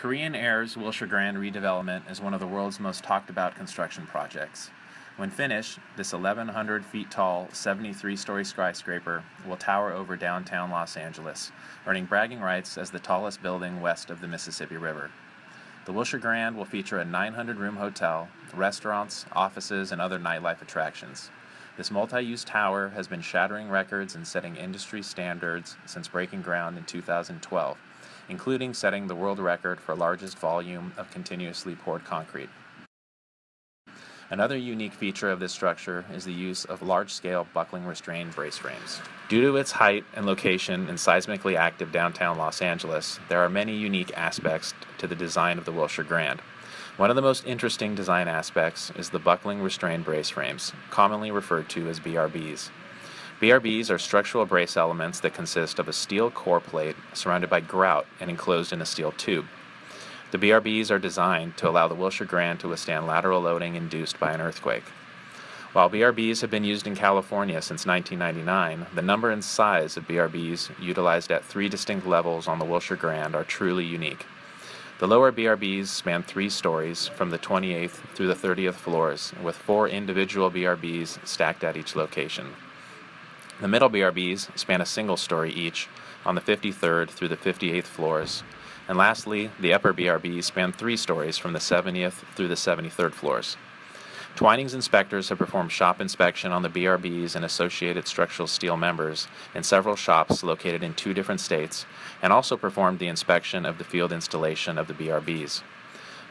Korean Air's Wilshire Grand redevelopment is one of the world's most talked about construction projects. When finished, this 1,100 feet tall, 73 story skyscraper will tower over downtown Los Angeles, earning bragging rights as the tallest building west of the Mississippi River. The Wilshire Grand will feature a 900 room hotel, restaurants, offices, and other nightlife attractions. This multi use tower has been shattering records and setting industry standards since breaking ground in 2012 including setting the world record for largest volume of continuously poured concrete. Another unique feature of this structure is the use of large-scale buckling restrained brace frames. Due to its height and location in seismically active downtown Los Angeles, there are many unique aspects to the design of the Wilshire Grand. One of the most interesting design aspects is the buckling restrained brace frames, commonly referred to as BRBs. BRBs are structural brace elements that consist of a steel core plate surrounded by grout and enclosed in a steel tube. The BRBs are designed to allow the Wilshire Grand to withstand lateral loading induced by an earthquake. While BRBs have been used in California since 1999, the number and size of BRBs utilized at three distinct levels on the Wilshire Grand are truly unique. The lower BRBs span three stories from the 28th through the 30th floors, with four individual BRBs stacked at each location. The middle BRBs span a single story each on the 53rd through the 58th floors. And lastly, the upper BRBs span three stories from the 70th through the 73rd floors. Twining's inspectors have performed shop inspection on the BRBs and associated structural steel members in several shops located in two different states and also performed the inspection of the field installation of the BRBs.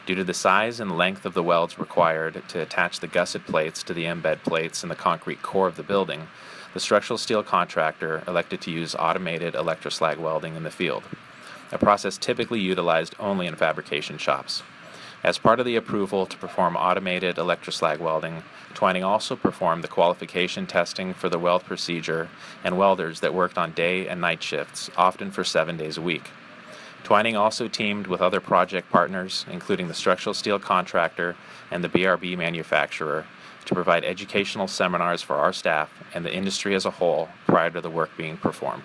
Due to the size and length of the welds required to attach the gusset plates to the embed plates in the concrete core of the building, the structural steel contractor elected to use automated electroslag welding in the field, a process typically utilized only in fabrication shops. As part of the approval to perform automated electroslag welding, Twining also performed the qualification testing for the weld procedure and welders that worked on day and night shifts, often for seven days a week. Twining also teamed with other project partners, including the structural steel contractor and the BRB manufacturer, to provide educational seminars for our staff and the industry as a whole prior to the work being performed.